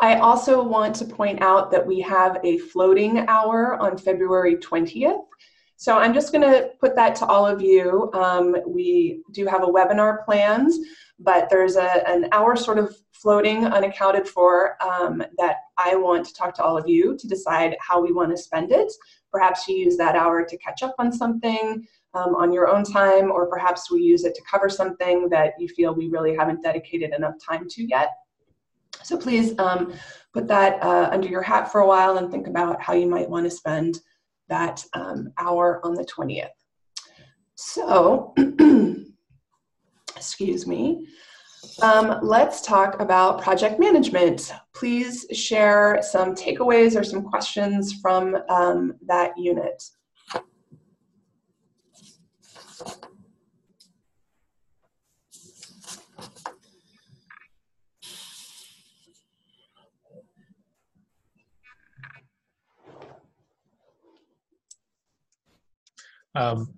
I also want to point out that we have a floating hour on February 20th. So I'm just going to put that to all of you. Um, we do have a webinar planned, but there's a, an hour sort of floating unaccounted for um, that I want to talk to all of you to decide how we want to spend it. Perhaps you use that hour to catch up on something um, on your own time, or perhaps we use it to cover something that you feel we really haven't dedicated enough time to yet. So please um, put that uh, under your hat for a while and think about how you might want to spend that um, hour on the 20th. So, excuse me. Um, let's talk about project management. Please share some takeaways or some questions from um, that unit. Um,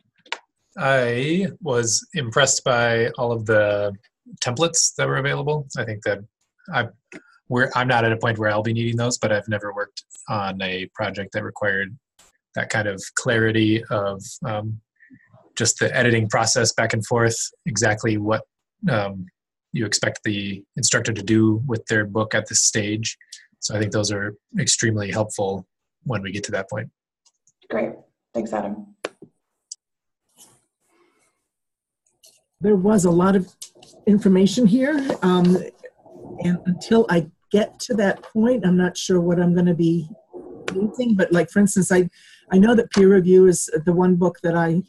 I was impressed by all of the templates that were available. I think that I we're, I'm not at a point where I'll be needing those, but I've never worked on a project that required that kind of clarity of um, just the editing process back and forth, exactly what um, you expect the instructor to do with their book at this stage. So I think those are extremely helpful when we get to that point. Great. Thanks, Adam. There was a lot of information here. Um, and until I get to that point, I'm not sure what I'm going to be using. But like, for instance, I, I know that peer review is the one book that I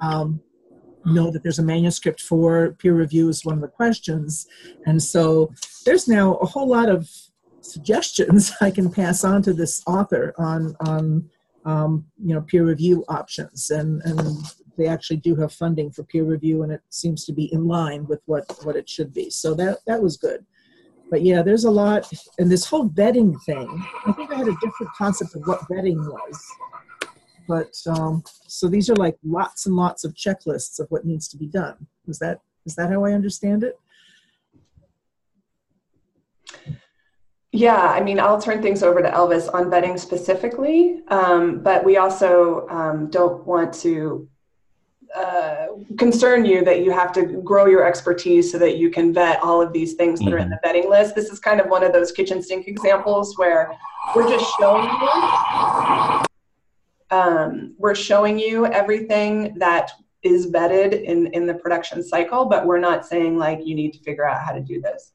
um, know that there's a manuscript for. Peer review is one of the questions. And so there's now a whole lot of suggestions I can pass on to this author on, on um, you know, peer review options. And, and they actually do have funding for peer review and it seems to be in line with what what it should be. So that that was good. But yeah there's a lot and this whole vetting thing i think i had a different concept of what vetting was. But um, so these are like lots and lots of checklists of what needs to be done. Is that is that how i understand it? Yeah, I mean, I'll turn things over to Elvis on vetting specifically, um, but we also um, don't want to uh, concern you that you have to grow your expertise so that you can vet all of these things that are in the mm-hmm. vetting list. This is kind of one of those kitchen sink examples where we're just showing you. Um, we're showing you everything that is vetted in in the production cycle, but we're not saying like you need to figure out how to do this.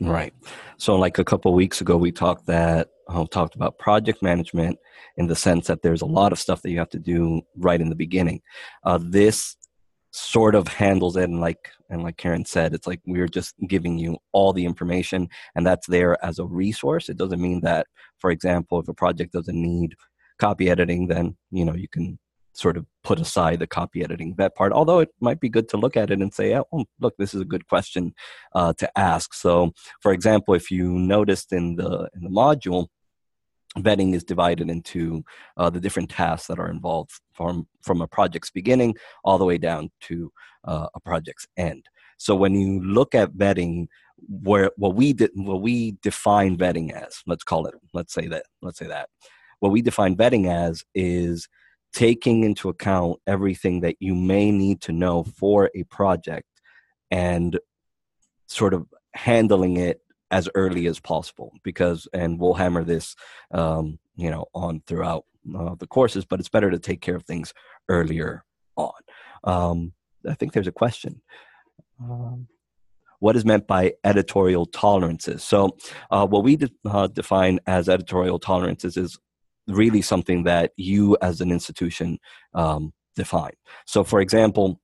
Right. So, like a couple weeks ago, we talked that um, talked about project management in the sense that there's a lot of stuff that you have to do right in the beginning. Uh, this sort of handles it, and like and like Karen said, it's like we're just giving you all the information, and that's there as a resource. It doesn't mean that, for example, if a project doesn't need copy editing, then you know you can sort of put aside the copy editing vet part although it might be good to look at it and say oh look this is a good question uh, to ask. So for example if you noticed in the in the module vetting is divided into uh, the different tasks that are involved from from a project's beginning all the way down to uh, a project's end. So when you look at vetting where what we did what we define vetting as let's call it let's say that let's say that. What we define vetting as is taking into account everything that you may need to know for a project and sort of handling it as early as possible because and we'll hammer this um, you know on throughout uh, the courses but it's better to take care of things earlier on. Um, i think there's a question. Um, what is meant by editorial tolerances? So uh, what we de- uh, define as editorial tolerances is really something that you as an institution um, define so for example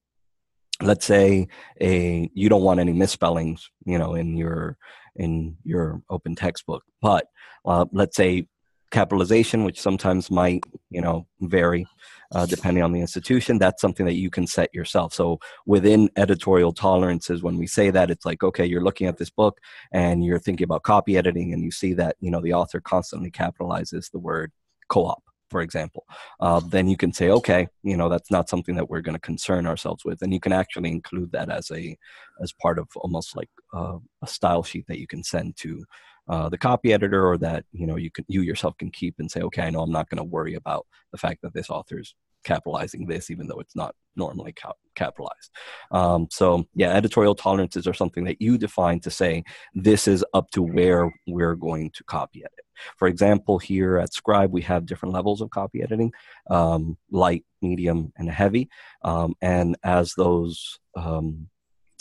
let's say a you don't want any misspellings you know in your in your open textbook. But uh, let's say capitalization, which sometimes might you know vary uh, depending on the institution, that's something that you can set yourself. So within editorial tolerances, when we say that, it's like okay, you're looking at this book and you're thinking about copy editing, and you see that you know the author constantly capitalizes the word co-op for example, uh, then you can say, okay, you know, that's not something that we're going to concern ourselves with, and you can actually include that as a as part of almost like uh, a style sheet that you can send to uh, the copy editor or that you know you can you yourself can keep and say okay i know i'm not going to worry about the fact that this author's capitalizing this even though it's not normally cap- capitalized. Um, so yeah editorial tolerances are something that you define to say this is up to where we're going to copy edit. For example here at scribe we have different levels of copy editing um, light medium and heavy. Um, and as those um,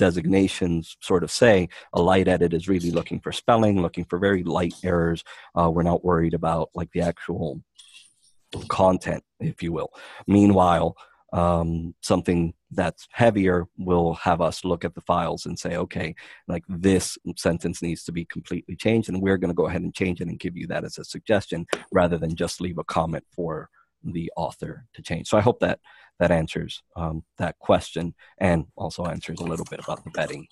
designations sort of say a light edit is really looking for spelling looking for very light errors. Uh, we're not worried about like the actual content if you will. Meanwhile um, something that's heavier will have us look at the files and say okay like this sentence needs to be completely changed and we're going to go ahead and change it and give you that as a suggestion rather than just leave a comment for the author to change. So i hope that that answers um, that question and also answers a little bit about the vetting.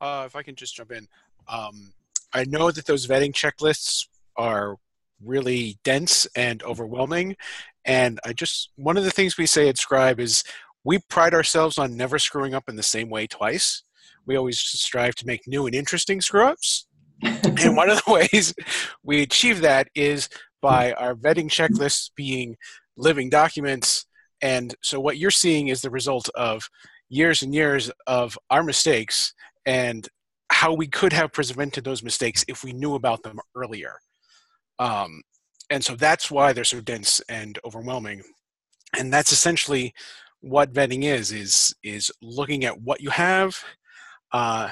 Uh, if I can just jump in, um, I know that those vetting checklists are really dense and overwhelming. And I just, one of the things we say at Scribe is we pride ourselves on never screwing up in the same way twice. We always strive to make new and interesting screw ups. and one of the ways we achieve that is by our vetting checklists being living documents. And so what you're seeing is the result of years and years of our mistakes and how we could have prevented those mistakes if we knew about them earlier. Um, and so that's why they're so dense and overwhelming. And that's essentially what vetting is is is looking at what you have, uh,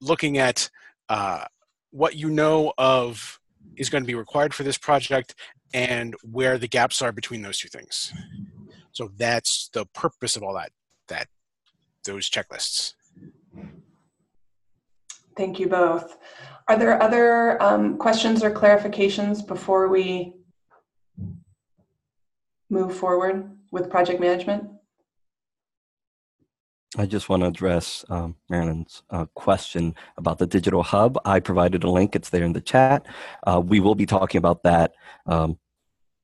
looking at uh, what you know of is going to be required for this project and where the gaps are between those two things. So that's the purpose of all that that those checklists. Thank you both. Are there other um, questions or clarifications before we move forward with project management? I just want to address um, Marilyn's uh, question about the digital hub. I provided a link, it's there in the chat. Uh, we will be talking about that um,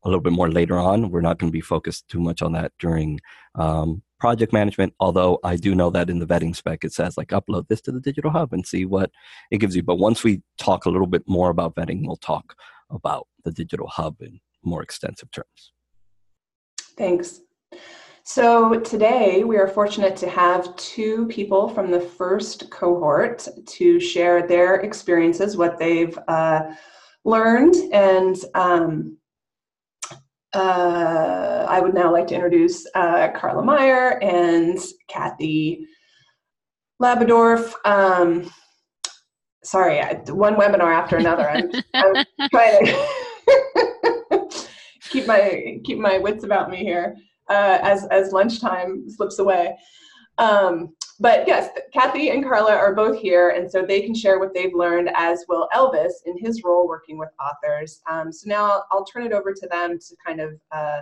a little bit more later on. We're not going to be focused too much on that during um, project management, although I do know that in the vetting spec it says like upload this to the digital hub and see what it gives you. But once we talk a little bit more about vetting, we'll talk about the digital hub in more extensive terms. Thanks. So today we are fortunate to have two people from the first cohort to share their experiences, what they've uh, learned, and um, uh, I would now like to introduce uh, Carla Myers and Kathy Labadorf. Um, sorry, one webinar after another. I'm, I'm trying to keep my keep my wits about me here uh, as as lunchtime slips away. Um, but yes, Kathy and Carla are both here, and so they can share what they've learned, as will Elvis in his role working with authors. Um, so now I'll, turn it over to them to kind of uh,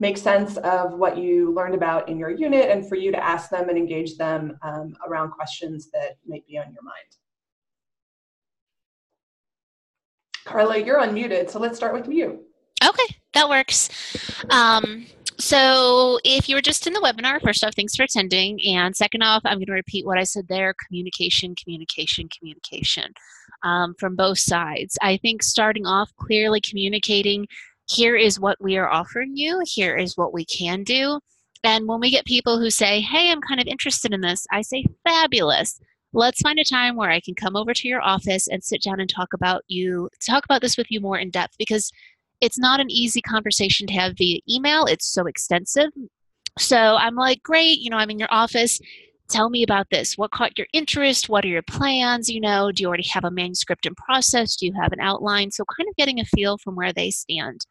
make sense of what you learned about in your unit, and for you to ask them and engage them um, around questions that might be on your mind. Carla, you're unmuted, so let's start with you. Okay, that works. Um, so if you were just in the webinar, first off, thanks for attending. And second off, I'm going to repeat what I said there, communication, communication, communication um, from both sides. I think starting off clearly communicating, here is what we are offering you, here is what we can do. And when we get people who say, hey, I'm kind of interested in this, I say, fabulous. Let's find a time where I can come over to your office and sit down and talk about you, talk about this with you more in depth because it's not an easy conversation to have via email, it's so extensive. So I'm like, great, you know, I'm in your office. Tell me about this. What caught your interest? What are your plans? You know, do you already have a manuscript in process? Do you have an outline? So, kind of getting a feel from where they stand.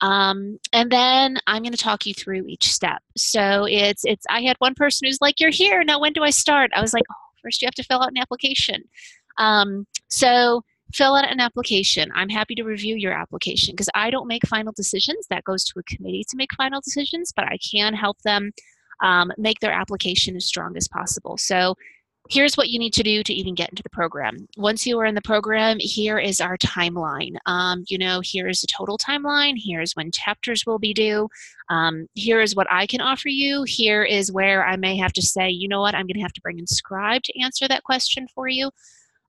Um, and then I'm going to talk you through each step. So it's it's. I had one person who's like, "You're here now. When do I start?" I was like, oh, first you have to fill out an application." Um, so fill out an application. I'm happy to review your application because I don't make final decisions. That goes to a committee to make final decisions, but I can help them um, make their application as strong as possible. So here's what you need to do to even get into the program. Once you are in the program, here is our timeline. Um, you know, here's the total timeline. Here's when chapters will be due. Um, here is what I can offer you. Here is where I may have to say, you know what, I'm going to have to bring in Scribe to answer that question for you.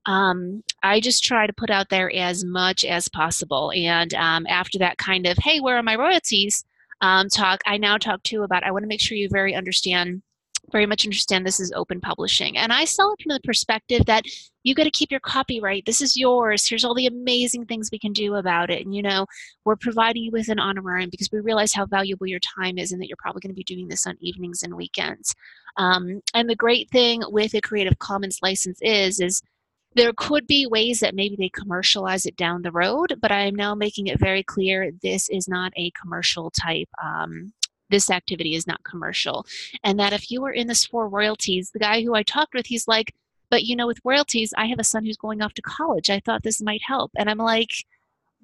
Um, I just try to put out there as much as possible. And um, after that kind of, hey, where are my royalties? Um, talk, I now talk to about, I want to make sure you very understand very much understand this is open publishing. And I sell it from the perspective that you got to keep your copyright. This is yours. Here's all the amazing things we can do about it. And, you know, we're providing you with an honorarium because we realize how valuable your time is and that you're probably going to be doing this on evenings and weekends. Um, and the great thing with a Creative Commons license is, is there could be ways that maybe they commercialize it down the road, but I am now making it very clear this is not a commercial type um, this activity is not commercial. And that if you were in this for royalties, the guy who I talked with, he's like, but you know, with royalties, I have a son who's going off to college. I thought this might help. And I'm like,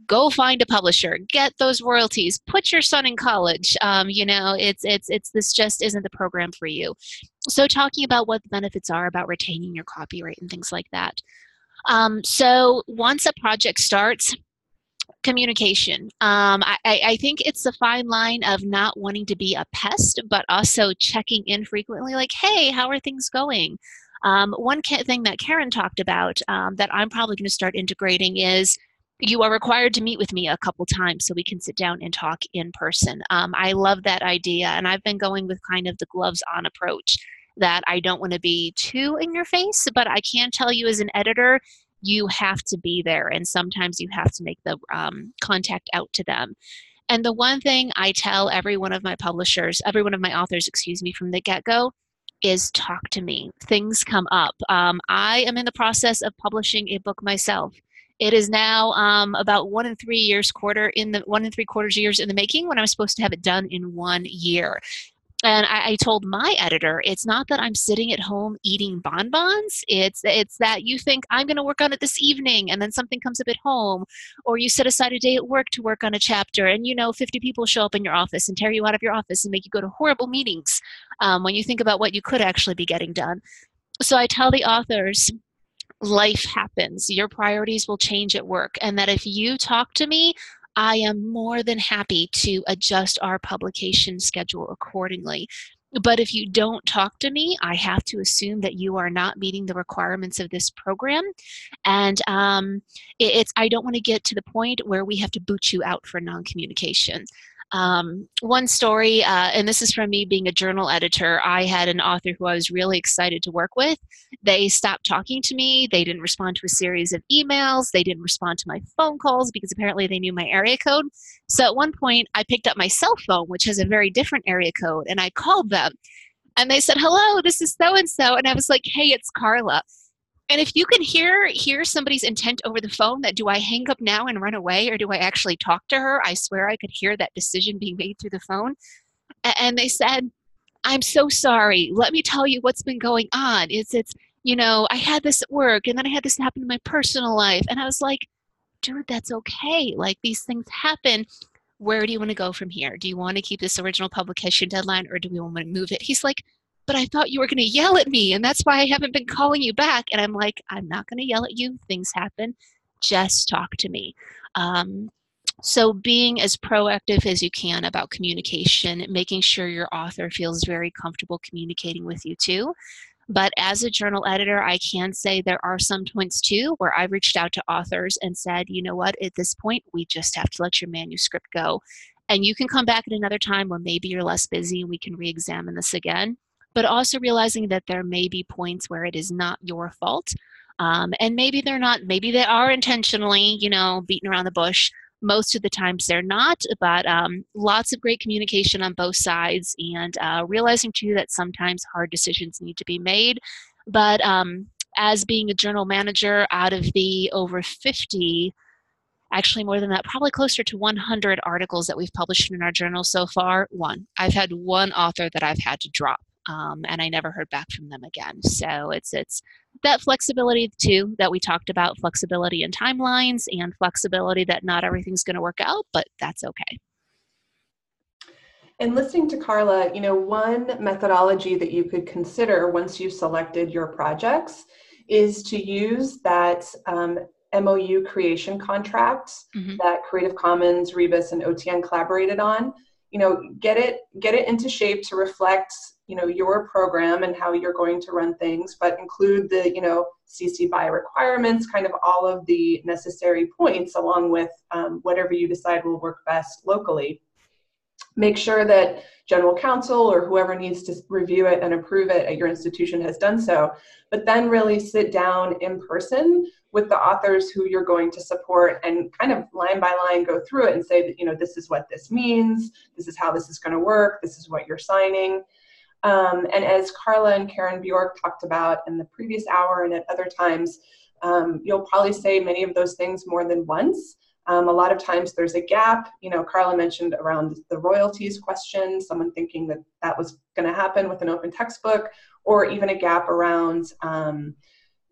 go find a publisher, get those royalties, put your son in college. Um, you know, it's it's it's this just isn't the program for you. So talking about what the benefits are about retaining your copyright and things like that. Um, so once a project starts, communication. Um, I, I, think it's a fine line of not wanting to be a pest, but also checking in frequently, like, hey, how are things going? Um, one thing that Karen talked about um, that I'm probably going to start integrating is you are required to meet with me a couple times so we can sit down and talk in person. Um, I love that idea, and I've been going with kind of the gloves on approach that I don't want to be too in your face, but I can tell you as an editor, you have to be there and sometimes you have to make the um, contact out to them. And the one thing i tell every one of my publishers every one of my authors excuse me from the get-go is talk to me. Things come up. Um, i am in the process of publishing a book myself it is now um, about one and three years quarter in the one and three quarters years in the making when i'm supposed to have it done in one year. And I, I, told my editor it's not that i'm sitting at home eating bonbons. It's it's that you think i'm going to work on it this evening and then something comes up at home or you set aside a day at work to work on a chapter and you know 50 people show up in your office and tear you out of your office and make you go to horrible meetings um, when you think about what you could actually be getting done. So i tell the authors life happens your priorities will change at work and that if you talk to me I am more than happy to adjust our publication schedule accordingly. But if you don't talk to me, I have to assume that you are not meeting the requirements of this program. And um, it, it's I don't want to get to the point where we have to boot you out for non-communication. Um, one story, uh, and this is from me being a journal editor, I had an author who I was really excited to work with. They stopped talking to me. They didn't respond to a series of emails. They didn't respond to my phone calls because apparently they knew my area code. So at one point, I picked up my cell phone, which has a very different area code, and I called them. And they said, Hello, this is so and so. And I was like, Hey, it's Carla and if you can hear hear somebody's intent over the phone that do i hang up now and run away or do i actually talk to her? I swear i could hear that decision being made through the phone. And they said i'm so sorry. Let me tell you what's been going on. It's it's you know i had this at work and then i had this happen in my personal life. And i was like dude that's okay. Like these things happen. Where do you want to go from here? Do you want to keep this original publication deadline or do we want to move it? He's like but I thought you were going to yell at me, and that's why I haven't been calling you back. And I'm like, I'm not going to yell at you. Things happen. Just talk to me. Um, so, being as proactive as you can about communication, making sure your author feels very comfortable communicating with you too. But as a journal editor, I can say there are some points too where I've reached out to authors and said, you know what, at this point, we just have to let your manuscript go. And you can come back at another time when maybe you're less busy and we can re examine this again but also realizing that there may be points where it is not your fault. Um, and maybe they're not, maybe they are intentionally, you know, beating around the bush. Most of the times they're not, but um, lots of great communication on both sides and uh, realizing too that sometimes hard decisions need to be made. But um, as being a journal manager, out of the over 50 actually more than that, probably closer to 100 articles that we've published in our journal so far. One, I've had one author that I've had to drop um, and I never heard back from them again. So it's it's that flexibility too that we talked about, flexibility in timelines and flexibility that not everything's going to work out, but that's okay. And listening to Carla, you know, one methodology that you could consider once you've selected your projects is to use that um, MOU creation contract Mhm. that Creative Commons, Rebus, and OTN collaborated on. You know, get it get it into shape to reflect you know your program and how you're going to run things, but include the you know CC by requirements, kind of all of the necessary points, along with um, whatever you decide will work best locally. Make sure that general counsel or whoever needs to review it and approve it at your institution has done so, but then really sit down in person with the authors who you're going to support and kind of line by line go through it and say that, you know, this is what this means, this is how this is going to work, this is what you're signing. Um, and as Carla and Karen Bjork talked about in the previous hour and at other times, um, you'll probably say many of those things more than once. Um, a lot of times there's a gap. You know, Carla mentioned around the royalties question, someone thinking that that was going to happen with an open textbook, or even a gap around, um,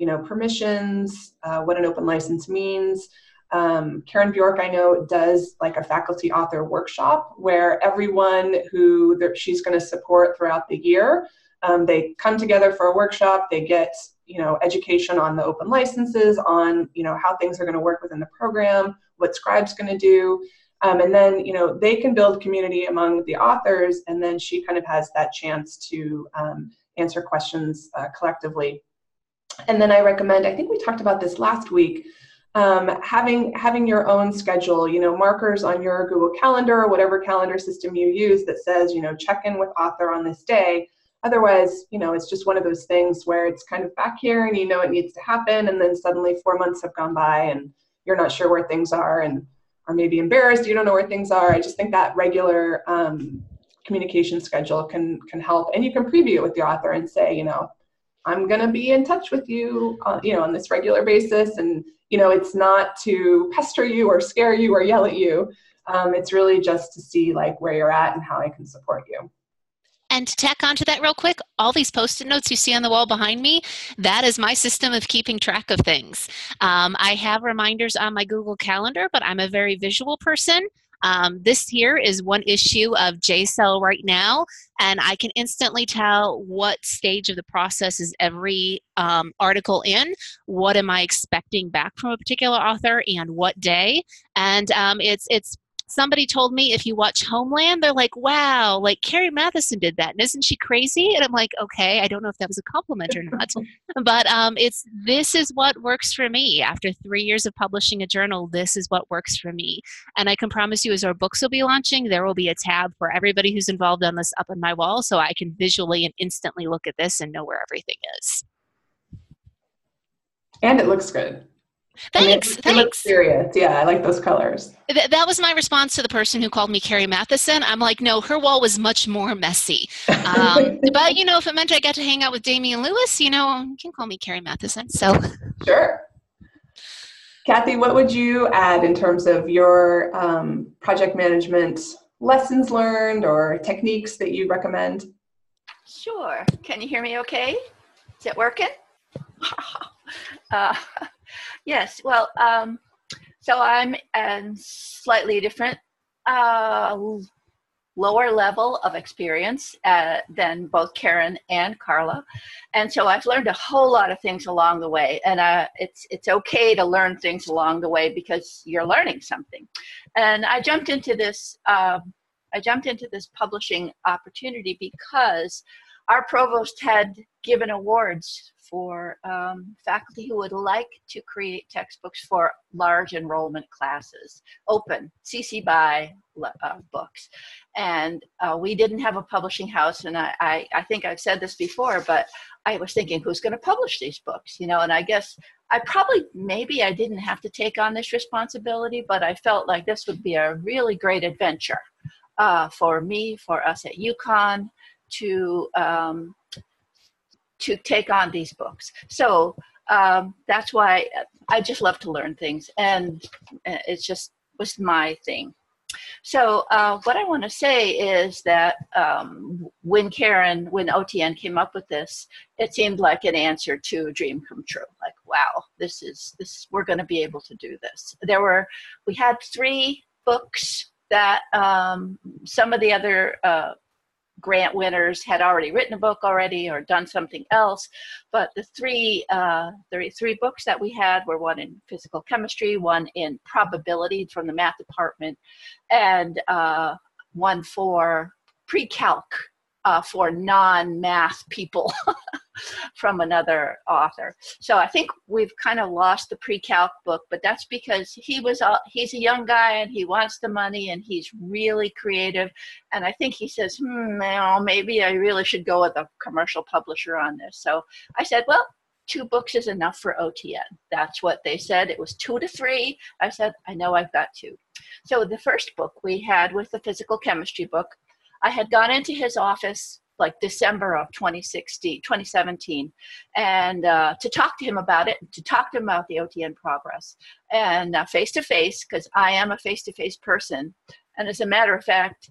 you know, permissions, uh, what an open license means. Um, Karen Bjork, I know, does like a faculty author workshop where everyone who she's going to support throughout the year, um, they come together for a workshop. They get you know education on the open licenses, on you know how things are going to work within the program, what Scribe's going to do, um, and then you know they can build community among the authors, and then she kind of has that chance to um, answer questions uh, collectively. And then I recommend. I think we talked about this last week um, having having your own schedule you know markers on your google calendar or whatever calendar system you use that says you know check in with author on this day. Otherwise you know it's just one of those things where it's kind of back here and you know it needs to happen and then suddenly four months have gone by and you're not sure where things are and are maybe embarrassed. You don't know where things are. I just think that regular um, communication schedule can can help. And you can preview it with the author and say you know i'm going to be in touch with you uh, you know on this regular basis and you know it's not to pester you or scare you or yell at you um, it's really just to see like where you're at and how i can support you and to tack onto that real quick, all these post-it notes you see on the wall behind me, that is my system of keeping track of things. Um, I have reminders on my Google Calendar, but I'm a very visual person. Um, this here is one issue of JCEL right now, and I can instantly tell what stage of the process is every um, article in, what am I expecting back from a particular author, and what day. And um, it's it's somebody told me if you watch Homeland, they're like, wow, like Carrie Mathison did that. And isn't she crazy? And I'm like, okay, I don't know if that was a compliment or not. but um, it's this is what works for me. After three years of publishing a journal, this is what works for me. And I can promise you, as our books will be launching, there will be a tab for everybody who's involved on this up on my wall so I can visually and instantly look at this and know where everything is. And it looks good. Thanks. it, thanks. Looks serious. Yeah, I like those colors. Th- that was my response to the person who called me Carrie Mathison. I'm like, no, her wall was much more messy. Um, but you know, if it meant I got to hang out with Damian Lewis, you know, you can call me Carrie Mathison. So sure. Kathy, what would you add in terms of your um, project management lessons learned or techniques that you recommend? Sure. Can you hear me okay? Is it working? uh, yes. Well, um, so I'm in slightly different, uh, lower level of experience uh, than both Karen and Carla, and so I've learned a whole lot of things along the way. And uh, it's it's okay to learn things along the way because you're learning something. And I jumped into this. Um, I jumped into this publishing opportunity because our provost had given awards for um, faculty who would like to create textbooks for large enrollment classes, open, CC BY uh, books. And uh, we didn't have a publishing house, and I, I, I think I've said this before, but I was thinking, who's going to publish these books? You know, and I guess I probably, maybe I didn't have to take on this responsibility, but I felt like this would be a really great adventure uh, for me, for us at UConn, to um, to take on these books. So um, that's why I just love to learn things, and uh, it's just was my thing. So uh, what I want to say is that um, when Karen, when OTN came up with this, it seemed like an answer to a dream come true. Like, wow, this is this we're going to be able to do this. There were we had three books that um, some of the other uh, grant winners had already written a book already or done something else. But the three, uh, the three books that we had were one in physical chemistry, one in probability from the math department, and uh, one for pre-calc uh, for non-math people from another author. So I think we've kind of lost the pre-calc book, but that's because he was uh, he's a young guy and he wants the money and he's really creative. And I think he says, hmm, know, maybe I really should go with a commercial publisher on this. So I said, well, two books is enough for OTN. That's what they said. It was two to three. I said, I know I've got two. So the first book we had was the physical chemistry book. I had gone into his office like December of 2016, 2017, and uh, to talk to him about it, to talk to him about the OTN progress, and face to face, because I am a face to face person. And as a matter of fact,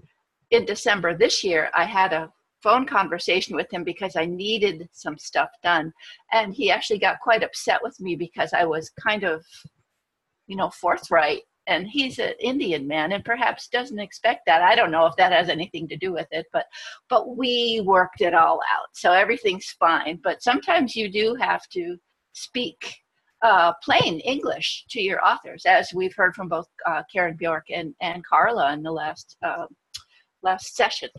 in December this year, I had a phone conversation with him because I needed some stuff done. And he actually got quite upset with me because I was kind of, you know, forthright and he's an Indian man and perhaps doesn't expect that. I don't know if that has anything to do with it, but but we worked it all out, so everything's fine. But sometimes you do have to speak uh, plain English to your authors, as we've heard from both uh, Karen Bjork and and Carla in the last uh, last session.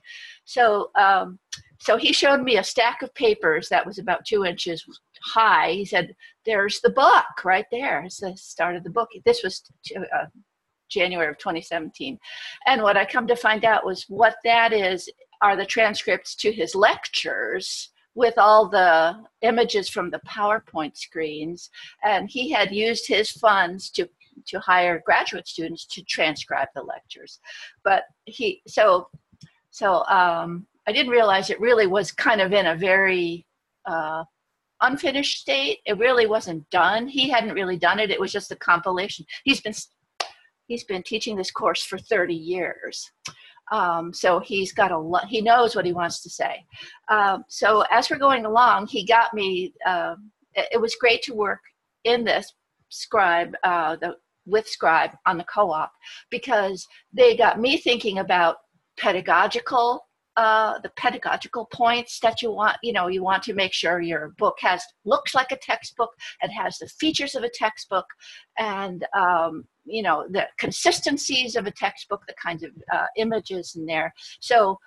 So um, so he showed me a stack of papers that was about two inches high. He said, "There's the book right there." It's the start of the book. This was uh, January of 2017, and what I come to find out was what that is are the transcripts to his lectures with all the images from the PowerPoint screens, and he had used his funds to to hire graduate students to transcribe the lectures. But he so so um, I didn't realize it really was kind of in a very uh, unfinished state. It really wasn't done. He hadn't really done it. It was just a compilation. He's been he's been teaching this course for 30 years. Um, so he's got a lot, he knows what he wants to say. Um, so as we're going along, he got me, uh, it, was great to work in this scribe, uh, the, with scribe on the co-op because they got me thinking about pedagogical uh, the pedagogical points that you want you know you want to make sure your book has looks like a textbook and has the features of a textbook and um, you know the consistencies of a textbook the kinds of uh, images in there so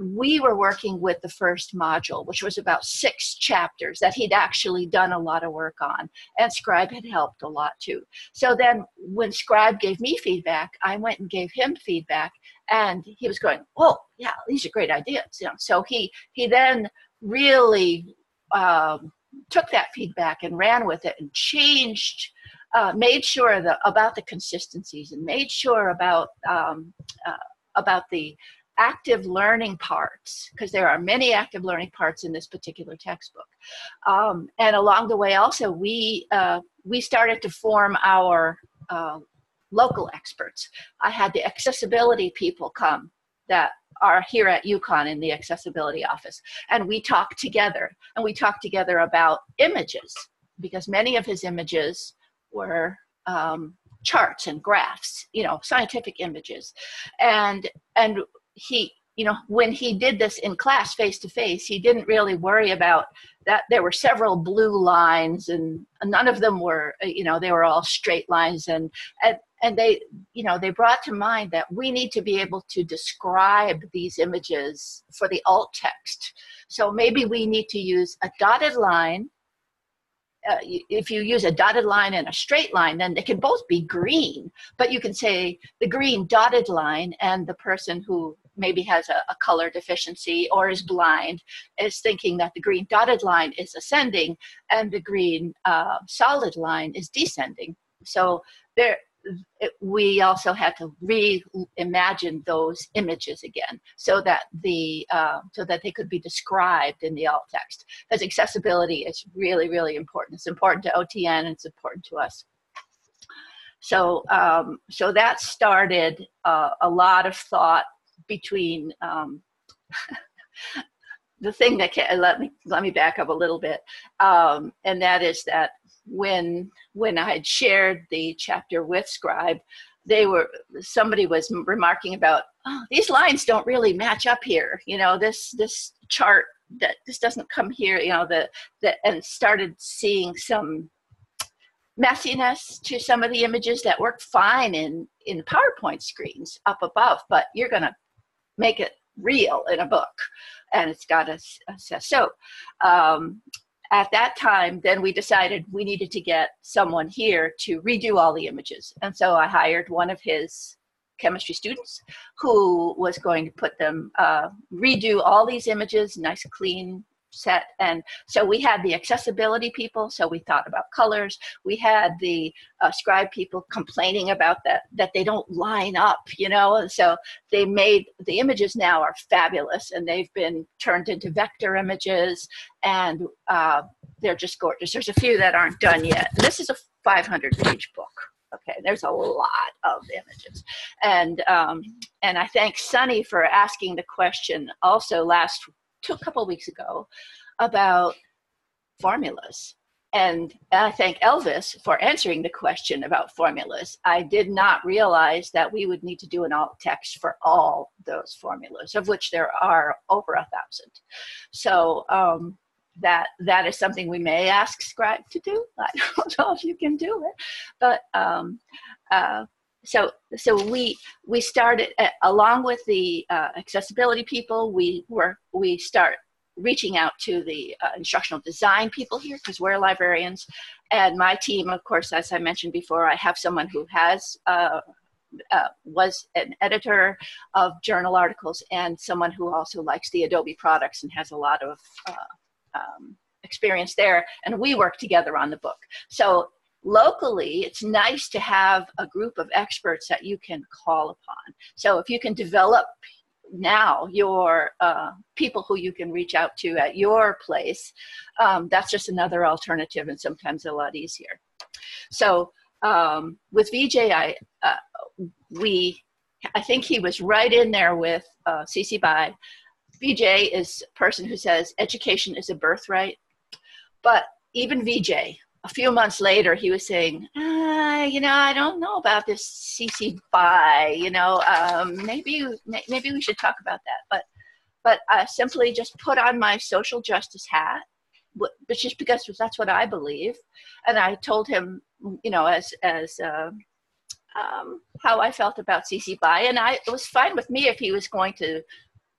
we were working with the first module, which was about six chapters that he'd actually done a lot of work on, and Scribe had helped a lot too. So then, when Scribe gave me feedback, I went and gave him feedback, and he was going, "Oh, yeah, these are great ideas." You know, so he he then really um, took that feedback and ran with it and changed. Uh, made sure that about the consistencies and made sure about um, uh, about the active learning parts, because there are many active learning parts in this particular textbook. Um, and along the way, also, we, uh, we started to form our uh, local experts. I had the accessibility people come that are here at UConn in the accessibility office. And we talked together, and we talked together about images, because many of his images were um, charts and graphs, you know, scientific images. And, and he you know when he did this in class face to face he didn't really worry about that there were several blue lines and none of them were you know they were all straight lines and and and they you know they brought to mind that we need to be able to describe these images for the alt text so maybe we need to use a dotted line uh, if you use a dotted line and a straight line, then they can both be green. But you can say the green dotted line, and the person who maybe has a, a, color deficiency or is blind is thinking that the green dotted line is ascending and the green uh, solid line is descending. So there, it, we also had to reimagine those images again so that the uh, so that they could be described in the alt text. Because accessibility is really really important. It's important to otn and it's important to us. So um, so that started uh, a lot of thought between um, the thing that can, let me let me back up a little bit, um, and that is that when when I had shared the chapter with Scribe, they were somebody was remarking about oh, these lines don't really match up here you know this this chart that this doesn't come here you know the, the and started seeing some messiness to some of the images that work fine in in powerpoint screens up above but you're to make it real in a book and it's got a, a so um, at that time, then we decided we needed to get someone here to redo all the images. And so I hired one of his chemistry students who was going to put them, uh, redo all these images, nice clean set. And so we had the accessibility people, so we thought about colors. We had the uh, scribe people complaining about that, that they don't line up, you know, and so they made, the images now are fabulous and they've been turned into vector images and uh, they're just gorgeous. There's a few that aren't done yet. This is a 500 page book okay there's a lot of images and um, and i thank sunny for asking the question also last two, a couple weeks ago about formulas. And I thank Elvis for answering the question about formulas. I did not realize that we would need to do an alt text for all those formulas, of which there are over a thousand. So um, that that is something we may ask Scribe to do. I don't know if you can do it, but um, uh, so so we we started uh, along with the uh, accessibility people we were we start reaching out to the uh, instructional design people here because we're librarians. And my team of course as i mentioned before i have someone who has uh, uh, was an editor of journal articles and someone who also likes the adobe products and has a lot of uh, um, experience there. And we work together on the book. So locally it's nice to have a group of experts that you can call upon. So if you can develop now your uh, people who you can reach out to at your place um, that's just another alternative and sometimes a lot easier. So um, with vj i uh, we i think he was right in there with uh, cc by vj is a person who says education is a birthright but even vj a few months later, he was saying, ah, you know, I don't know about this CC BY, you know, um, maybe, maybe we should talk about that. But, but I simply just put on my social justice hat, but just because that's what I believe. And I told him, you know, as, as, uh, um, how I felt about CC BY, and I it was fine with me if he was going to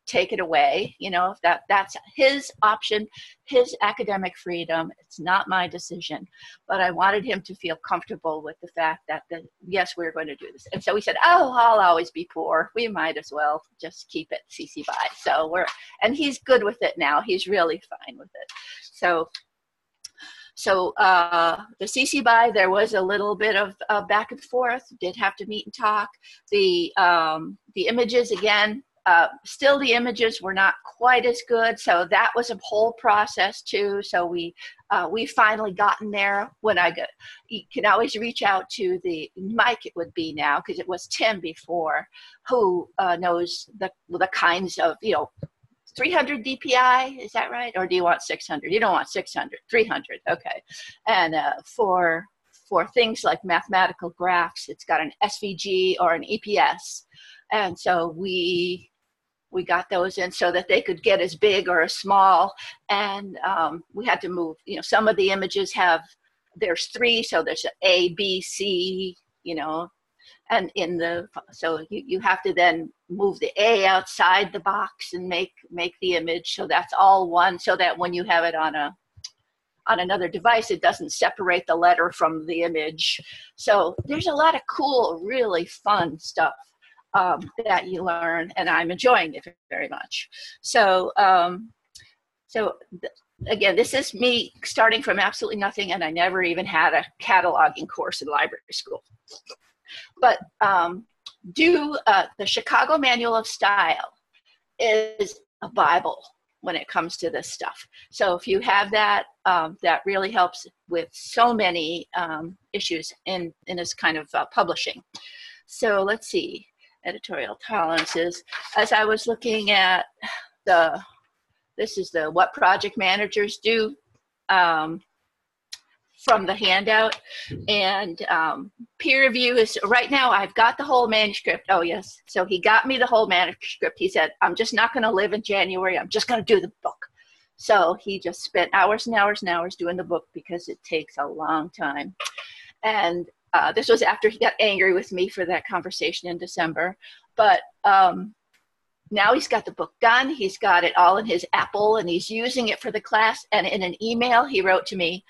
take it away you know if that that's his option his academic freedom it's not my decision. But i wanted him to feel comfortable with the fact that the, yes we're going to do this. And so we said oh i'll always be poor. We might as well just keep it cc by. So we're and he's good with it now. He's really fine with it. So so uh, the CC by there was a little bit of uh, back and forth. Did have to meet and talk. The um, the images again uh, still, the images were not quite as good, so that was a whole process too. So we uh, we finally gotten there. When I got, you can always reach out to the Mike. It would be now because it was Tim before, who uh, knows the the kinds of you know 300 dpi is that right or do you want 600 you don't want 600 300 okay and uh, for for things like mathematical graphs it's got an svg or an eps and so we we got those in so that they could get as big or as small. And um, we had to move you know some of the images have there's three so there's a b c you know and in the so you, you have to then move the a outside the box and make make the image. So that's all one so that when you have it on a on another device it doesn't separate the letter from the image. So there's a lot of cool really fun stuff um, that you learn, and I'm enjoying it very much. So, um, so th- again, this is me starting from absolutely nothing, and I never even had a cataloging course in library school. But um, do uh, the Chicago Manual of Style is a Bible when it comes to this stuff. So if you have that, um, that really helps with so many um, issues in in this kind of uh, publishing. So let's see editorial tolerances. As I was looking at the, this is the what project managers do. Um, from the handout. And um, peer review is right now, I've got the whole manuscript. Oh, yes. So he got me the whole manuscript. He said, I'm just not going to live in January. I'm just going to do the book. So he just spent hours and hours and hours doing the book because it takes a long time. And uh, this was after he got angry with me for that conversation in December. But um, now he's got the book done. He's got it all in his Apple and he's using it for the class. And in an email, he wrote to me,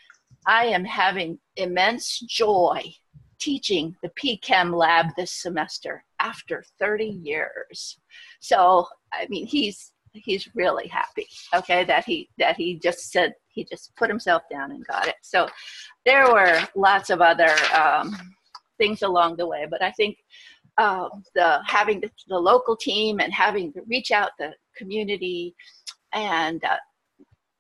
I am having immense joy teaching the PChem lab this semester after 30 years. So, I mean, he's he's really happy okay that he that he just said he just put himself down and got it. So there were lots of other um, things along the way but i think uh, the having the, the, local team and having to reach out the community and uh,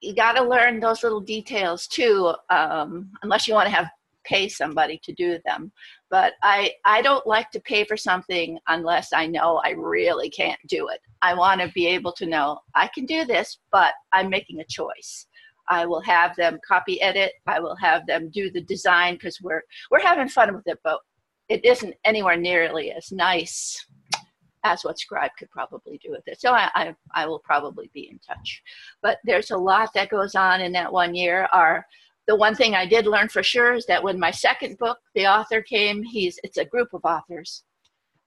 you got to learn those little details too um, unless you want to have pay somebody to do them. But i i don't like to pay for something unless i know i really can't do it. I want to be able to know i can do this but i'm making a choice i will have them copy edit i will have them do the design because we're we're having fun with it but it isn't anywhere nearly as nice as what Scribe could probably do with it. So I, I, I, will probably be in touch. But there's a lot that goes on in that one year. Our the one thing I did learn for sure is that when my second book, the author came, he's it's a group of authors,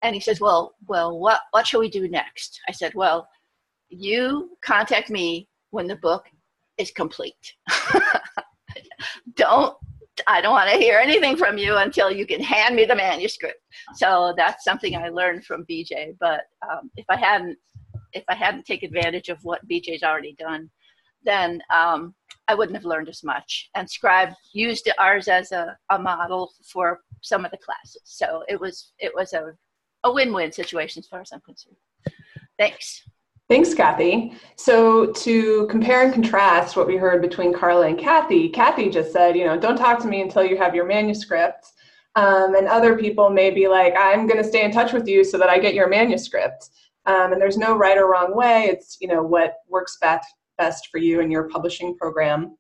and he says, "Well, well, what what shall we do next?" I said, "Well, you contact me when the book is complete. don't I don't want to hear anything from you until you can hand me the manuscript." So that's something I learned from BJ. But um, if I hadn't if I hadn't taken advantage of what BJ's already done, then um, I wouldn't have learned as much. And Scribe used ours as a, a model for some of the classes. So it was it was a, a win-win situation as far as I'm concerned. Thanks. Thanks, Kathy. So to compare and contrast what we heard between Carla and Kathy, Kathy just said, you know, don't talk to me until you have your manuscript. Um, and other people may be like, I'm going to stay in touch with you so that I get your manuscript. Um, and there's no right or wrong way. It's, you know, what works best best for you and your publishing program.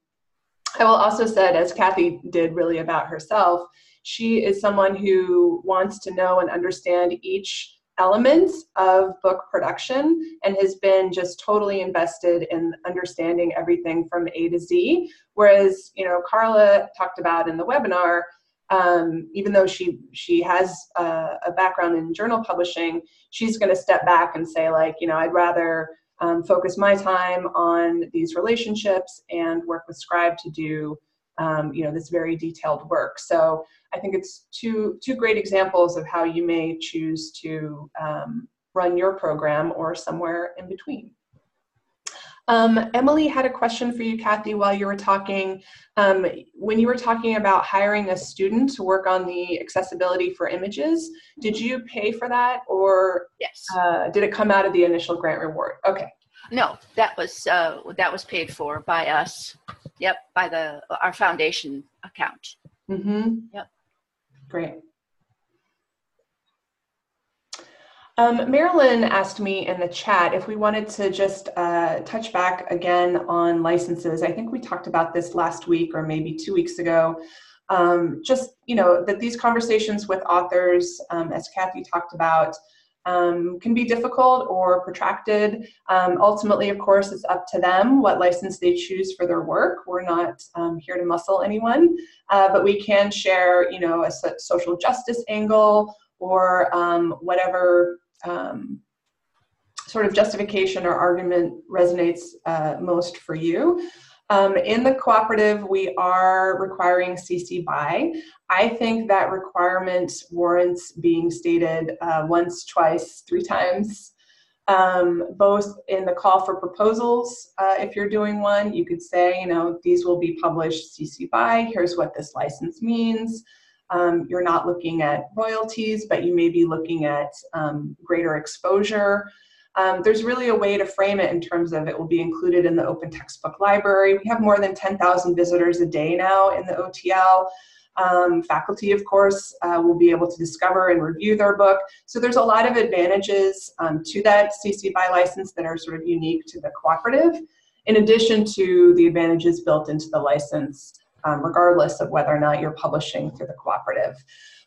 I will also said, as Kathy did really about herself, she is someone who wants to know and understand each element of book production and has been just totally invested in understanding everything from A to Z. Whereas, you know, Carla talked about in the webinar, um, even though she she has a, a background in journal publishing, she's going to step back and say like, you know, I'd rather um, focus my time on these relationships and work with Scribe to do um, you know this very detailed work. So I think it's two two great examples of how you may choose to um, run your program or somewhere in between. Um, Emily had a question for you, Kathy, while you were talking. Um, when you were talking about hiring a student to work on the accessibility for images, did you pay for that or yes. Uh, did it come out of the initial grant reward? Okay. No, that was uh, that was paid for by us. Yep, by the our foundation account. Mm-hmm. Yep. Great. Um, Marilyn asked me in the chat if we wanted to just uh, touch back again on licenses. I think we talked about this last week or maybe two weeks ago. Um, just, you know, that these conversations with authors, um, as Kathy talked about, um, can be difficult or protracted. Um, ultimately, of course, it's up to them what license they choose for their work. We're not um, here to muscle anyone, uh, but we can share, you know, a social justice angle or um, whatever um, sort of justification or argument resonates uh, most for you. Um, in the cooperative, we are requiring CC BY. I think that requirement warrants being stated uh, once, twice, three times. Um, both in the call for proposals, uh, if you're doing one, you could say, you know, these will be published CC BY, here's what this license means. Um, you're not looking at royalties, but you may be looking at um, greater exposure. Um, there's really a way to frame it in terms of it will be included in the open textbook library. We have more than 10,000 visitors a day now in the OTL. Um, faculty, of course, uh, will be able to discover and review their book. So there's a lot of advantages um, to that CC BY license that are sort of unique to the cooperative, in addition to the advantages built into the license um, regardless of whether or not you're publishing through the cooperative.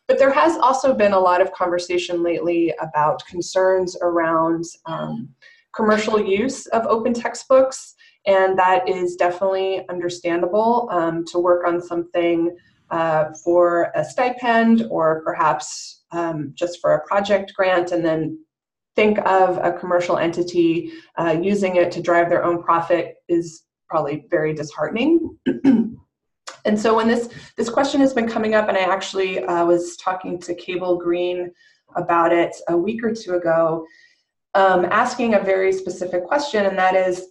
But there has also been a lot of conversation lately about concerns around um, commercial use of open textbooks, and that is definitely understandable um, to work on something uh, for a stipend or perhaps um, just for a project grant and then think of a commercial entity uh, using it to drive their own profit is probably very disheartening. and so when this this question has been coming up, and I actually uh, was talking to Cable Green about it a week or two ago, um, asking a very specific question, and that is,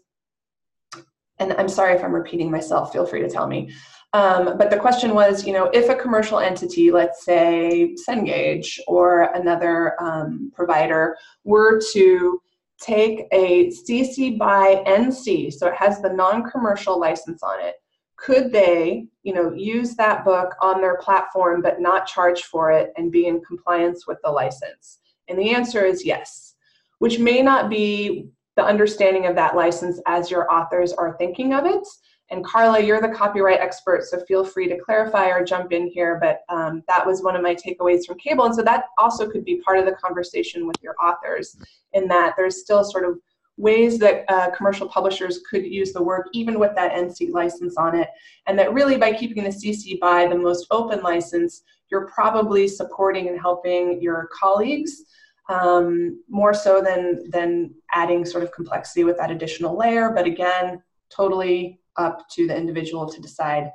and I'm sorry if I'm repeating myself. Feel free to tell me. Um, but the question was, you know, if a commercial entity, let's say Cengage or another um, provider, were to take a CC by NC, so it has the non-commercial license on it, could they, you know, use that book on their platform but not charge for it and be in compliance with the license? And the answer is yes, which may not be the understanding of that license as your authors are thinking of it. And Carla, you're the copyright expert, so feel free to clarify or jump in here. But um, that was one of my takeaways from Cable. And so that also could be part of the conversation with your authors, in that there's still sort of ways that uh, commercial publishers could use the work even with that NC license on it. And that really by keeping the CC by the most open license, you're probably supporting and helping your colleagues um, more so than, than adding sort of complexity with that additional layer. But again, totally up to the individual to decide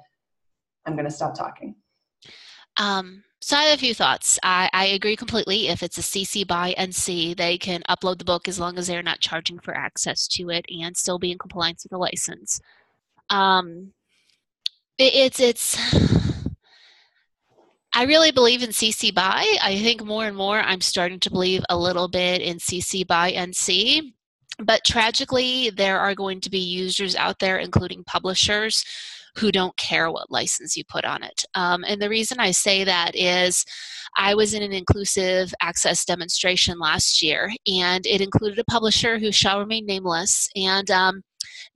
i'm going to stop talking um, so I have a few thoughts. I, I, agree completely. If it's a CC by NC, they can upload the book as long as they're not charging for access to it and still be in compliance with the license. Um, it, it's it's. I really believe in CC by. I think more and more I'm starting to believe a little bit in CC by NC but tragically, there are going to be users out there, including publishers, who don't care what license you put on it. Um, and the reason I say that is I was in an inclusive access demonstration last year, and it included a publisher who shall remain nameless. And um,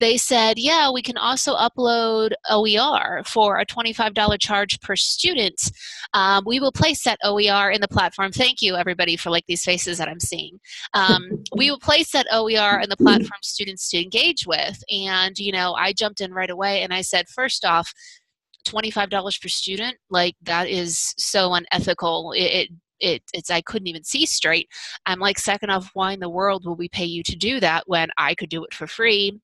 they said, yeah, we can also upload OER for a $25 charge per student. Um, we will place that OER in the platform. Thank you, everybody, for like these faces that I'm seeing. Um, we will place that OER in the platform students to engage with. And, you know, I jumped in right away and I said, first off, $25 per student, like that is so unethical. It, it it, it's I couldn't even see straight. I'm like, second off, why in the world will we pay you to do that when I could do it for free?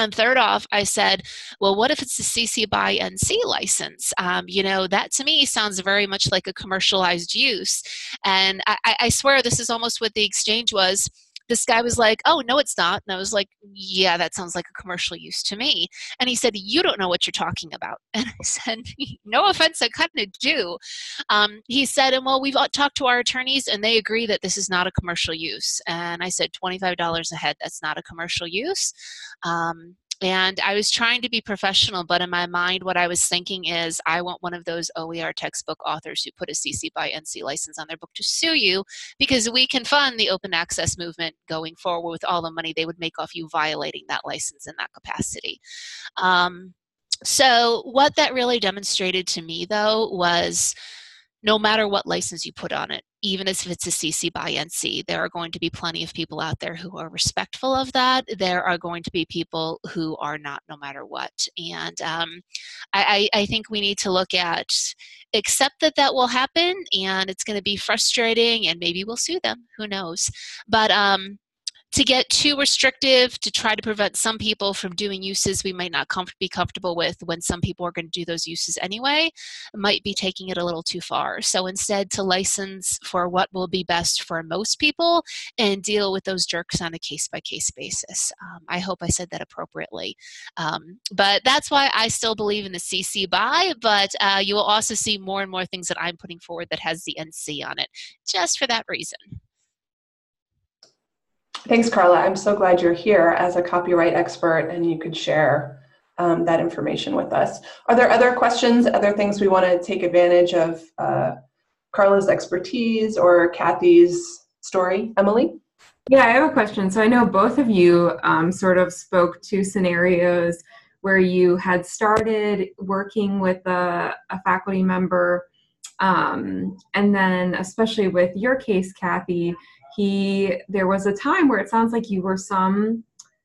And third off, I said, well, what if it's a CC by NC license? Um, you know, that to me sounds very much like a commercialized use. And I, I swear this is almost what the exchange was this guy was like, Oh, no, it's not. And I was like, Yeah, that sounds like a commercial use to me. And he said, You don't know what you're talking about. And I said, No offense, I kind of do. Um, he said, And well, we've talked to our attorneys and they agree that this is not a commercial use. And I said, $25 a head, that's not a commercial use. Um, and I was trying to be professional, but in my mind, what I was thinking is I want one of those OER textbook authors who put a CC by NC license on their book to sue you because we can fund the open access movement going forward with all the money they would make off you violating that license in that capacity. Um, so, what that really demonstrated to me, though, was no matter what license you put on it, even if it's a CC by NC, there are going to be plenty of people out there who are respectful of that. There are going to be people who are not, no matter what. And um, I, I think we need to look at accept that that will happen, and it's going to be frustrating, and maybe we'll sue them. Who knows? But um, to get too restrictive to try to prevent some people from doing uses we might not com- be comfortable with when some people are going to do those uses anyway might be taking it a little too far. So instead to license for what will be best for most people and deal with those jerks on a case by case basis. Um, i hope i said that appropriately. Um, but that's why i still believe in the cc by but uh, you will also see more and more things that i'm putting forward that has the nc on it just for that reason Thanks, Carla. I'm so glad you're here as a copyright expert and you could share um, that information with us. Are there other questions, other things we want to take advantage of uh, Carla's expertise or Kathy's story? Emily? Yeah, I have a question. So I know both of you um, sort of spoke to scenarios where you had started working with a, a faculty member. Um, and then, especially with your case, Kathy, he there was a time where it sounds like you were some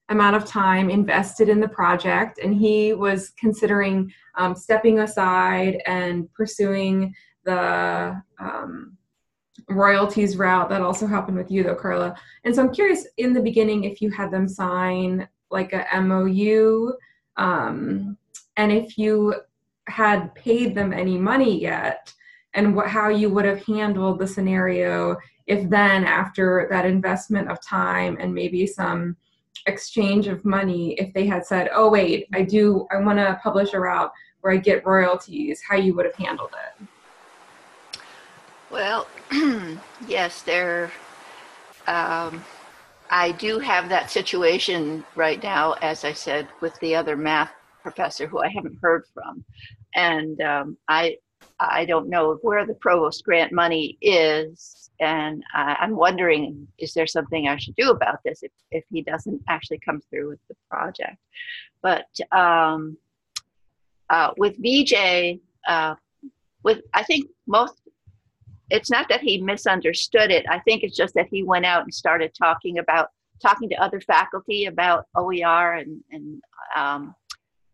amount of time invested in the project, and he was considering um, stepping aside and pursuing the um, royalties route. That also happened with you, though, Carla. And so I'm curious in the beginning if you had them sign like a MOU, um, and if you had paid them any money yet, and what, how you would have handled the scenario if then after that investment of time and maybe some exchange of money if they had said oh wait i do i want to publish a route where i get royalties how you would have handled it Well, yes, there. Um, I do have that situation right now, as I said, with the other math professor who I haven't heard from, and um, I I don't know where the provost grant money is, and I, I'm wondering, is there something I should do about this if if he doesn't actually come through with the project? But um, uh, with BJ, uh, with I think most it's not that he misunderstood it. I think it's just that he went out and started talking about talking to other faculty about OER and and um,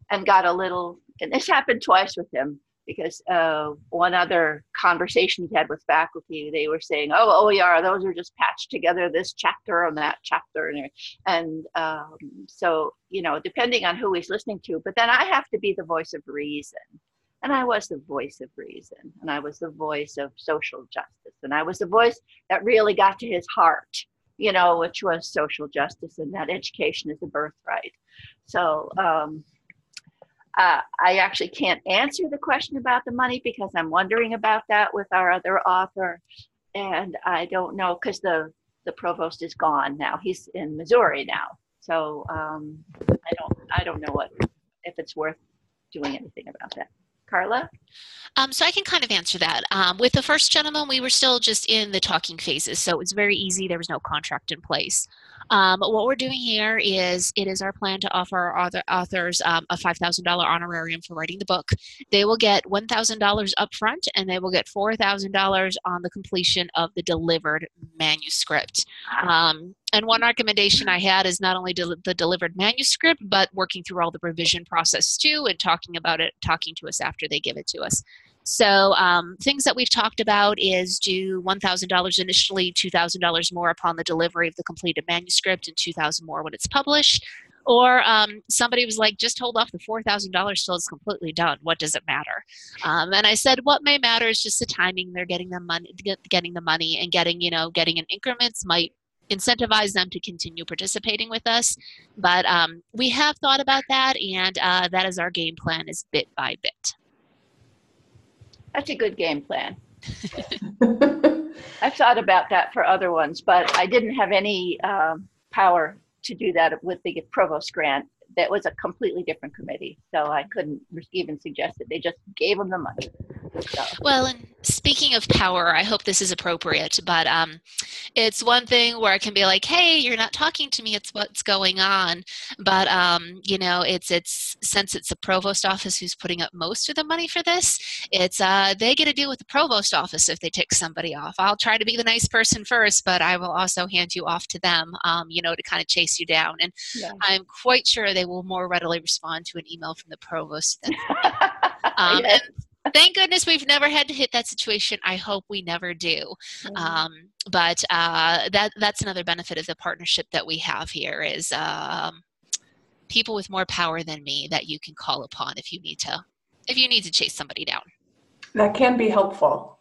and got a little. And this happened twice with him because uh, one other conversation he had with faculty, they were saying, "Oh, OER, those are just patched together, this chapter and that chapter," and and um, so you know, depending on who he's listening to. But then I have to be the voice of reason and I was the voice of reason, and I was the voice of social justice, and I was the voice that really got to his heart, you know, which was social justice and that education is a birthright. So um, uh, I actually can't answer the question about the money because I'm wondering about that with our other author, and I don't know because the the provost is gone now. He's in Missouri now, so um, I don't I don't know what if it's worth doing anything about that. Carla? Um, so I can kind of answer that. Um, with the first gentleman, we were still just in the talking phases, so it was very easy. There was no contract in place. Um, what we're doing here is it is our plan to offer our author, authors um, a $5,000 honorarium for writing the book. They will get $1,000 up front and they will get $4,000 on the completion of the delivered manuscript. And one recommendation I had is not only del- the delivered manuscript, but working through all the revision process too and talking about it, talking to us after they give it to us. So um, things that we've talked about is do $1,000 initially, $2,000 more upon the delivery of the completed manuscript, and 2,000 more when it's published. Or um, somebody was like, just hold off the $4,000 till it's completely done. What does it matter? Um, and I said, what may matter is just the timing. They're getting the money, getting the money, and getting you know getting in increments might incentivize them to continue participating with us. But um, we have thought about that, and uh, that is our game plan: is bit by bit. That's a good game plan. I've thought about that for other ones, but I didn't have any um, power to do that with the provost grant. That was a completely different committee, so I couldn't even suggest it. They just gave them the money. So. Well, and speaking of power, I hope this is appropriate, but um, it's one thing where I can be like, "Hey, you're not talking to me. It's what's going on." But um, you know, it's it's since it's the provost office who's putting up most of the money for this, it's uh, they get to deal with the provost office if they tick somebody off. I'll try to be the nice person first, but I will also hand you off to them, um, you know, to kind of chase you down. And yeah. I'm quite sure they will more readily respond to an email from the provost than. Um, yes. and thank goodness we've never had to hit that situation. I hope we never do. Mm-hmm. Um, but uh, that that's another benefit of the partnership that we have here is um, people with more power than me that you can call upon if you need to if you need to chase somebody down. That can be helpful.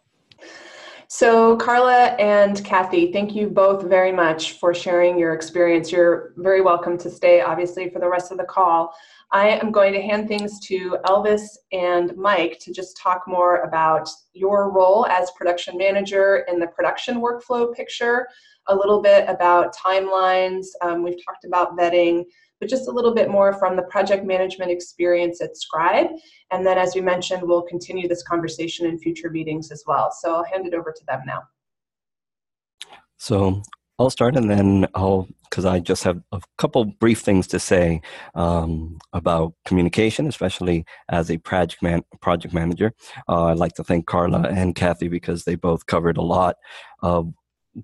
So, Carla and Kathy, thank you both very much for sharing your experience. You're very welcome to stay, obviously, for the rest of the call. I am going to hand things to Elvis and Mike to just talk more about your role as production manager in the production workflow picture, a little bit about timelines. Um, we've talked about vetting, but just a little bit more from the project management experience at Scribe. And then, as we mentioned, we'll continue this conversation in future meetings as well. So I'll hand it over to them now. So I'll start and then I'll, because I just have a couple brief things to say um, about communication, especially as a project, man, project manager. Uh, I'd like to thank Carla and Kathy because they both covered a lot of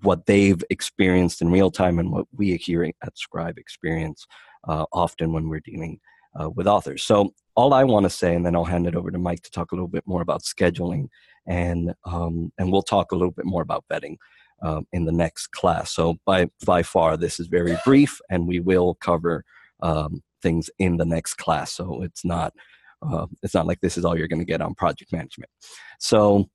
what they've experienced in real time and what we here at Scribe experience uh, often when we're dealing uh, with authors. So all I want to say, and then I'll hand it over to Mike to talk a little bit more about scheduling, and um, and we'll talk a little bit more about vetting um, in the next class. So by by far, this is very brief, and we will cover um, things in the next class. So it's not uh, it's not like this is all you're going to get on project management. So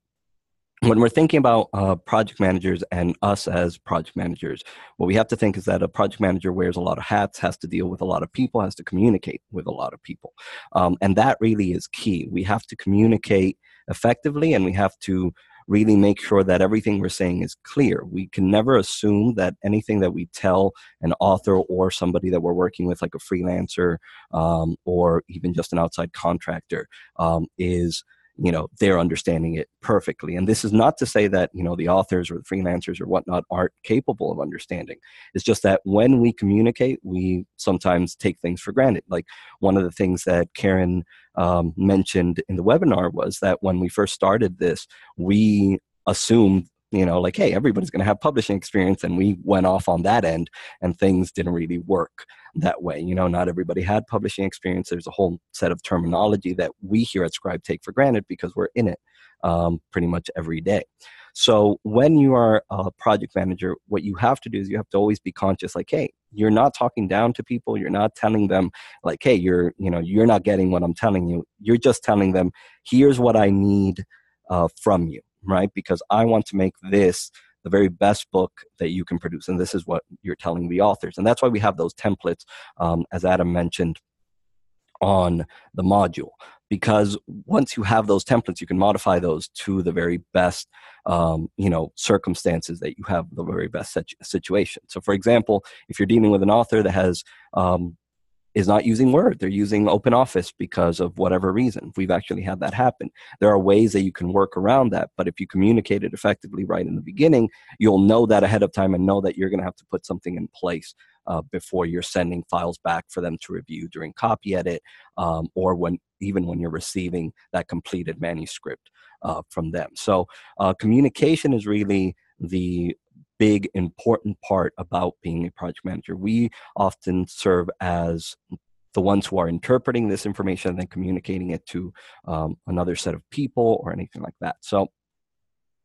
when we're thinking about uh, project managers and us as project managers, what we have to think is that a project manager wears a lot of hats, has to deal with a lot of people, has to communicate with a lot of people. Um, and that really is key. We have to communicate effectively and we have to really make sure that everything we're saying is clear. We can never assume that anything that we tell an author or somebody that we're working with, like a freelancer um, or even just an outside contractor, um, is you know they're understanding it perfectly. And this is not to say that you know the authors or the freelancers or whatnot aren't capable of understanding. It's just that when we communicate we sometimes take things for granted. Like one of the things that karen um, mentioned in the webinar was that when we first started this we assumed you know like hey everybody's going to have publishing experience and we went off on that end and things didn't really work that way. You know, not everybody had publishing experience. There's a whole set of terminology that we here at Scribe take for granted because we're in it um, pretty much every day. So when you are a project manager, what you have to do is you have to always be conscious, like, hey, you're not talking down to people. You're not telling them, like, hey, you're, you know, you're not getting what I'm telling you. You're just telling them, here's what I need uh, from you, right? Because I want to make this the very best book that you can produce. And this is what you're telling the authors. And that's why we have those templates, um, as Adam mentioned on the module. Because once you have those templates, you can modify those to the very best, um, you know, circumstances that you have, the very best situation. So, for example, if you're dealing with an author that has um, is not using Word. They're using Open Office because of whatever reason. We've actually had that happen. There are ways that you can work around that, but if you communicate it effectively right in the beginning, you'll know that ahead of time and know that you're going to have to put something in place uh, before you're sending files back for them to review during copy edit um, or when even when you're receiving that completed manuscript uh, from them. So uh, communication is really the big important part about being a project manager. We often serve as the ones who are interpreting this information and then communicating it to um, another set of people or anything like that. So